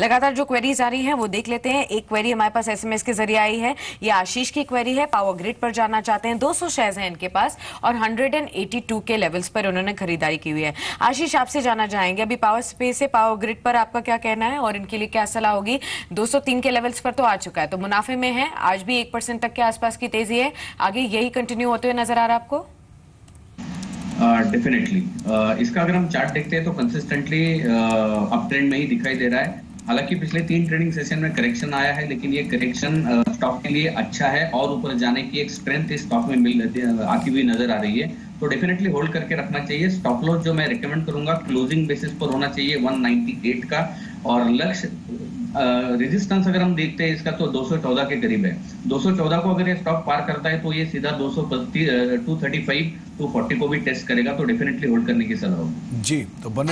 लगातार जो क्वेरीज आ रही हैं वो देख लेते हैं। एक क्वेरी हमारे पास एसएमएस के ज़रिए आई है। ये आशीष की क्वेरी है। पावर ग्रिड पर जाना चाहते हैं। 200 शेयर्स हैं इनके पास और 182 के लेवल्स पर उन्होंने खरीदारी की हुई है। आशीष आपसे जाना चाहेंगे। अभी पावर स्पेस से पावर ग्रिड पर आपका क्या कहना है और इनके लिए क्या सलाह होगी? 203 के लेवल्स पर तो आ चुका है। तो मुनाफे में है। आज भी एक परसेंट तक के आसपास की तेज़ी है। आगे यही कंटिन्यू होते हुए नज़र आ रहा है आपको? डेफिनेटली uh, इसका अगर हम चार्ट देखते हैं तो कंसिस्टेंटली अप ट्रेंड में ही दिखाई दे रहा है। हालाँकि पिछले तीन ट्रेडिंग सेशन में करेक्शन आया है, लेकिन ये करेक्शन स्टॉक के लिए अच्छा है और ऊपर जाने की एक स्ट्रेंथ इस स्टॉक में मिल आती हुई नज़र आ रही है। तो डेफिनेटली होल्ड करके रखना चाहिए। स्टॉप लॉस जो मैं रिकमेंड करूँगा क्लोजिंग बेसिस पर होना चाहिए 198 का। और लक्ष्य रेजिस्टेंस अगर हम देखते हैं इसका तो 214 के करीब है। 214 को अगर ये स्टॉक पार करता है तो ये सीधा 235 235 240 को भी टेस्ट करेगा तो डेफिनेटली होल्ड करने की सलाह होगी। जी तो बने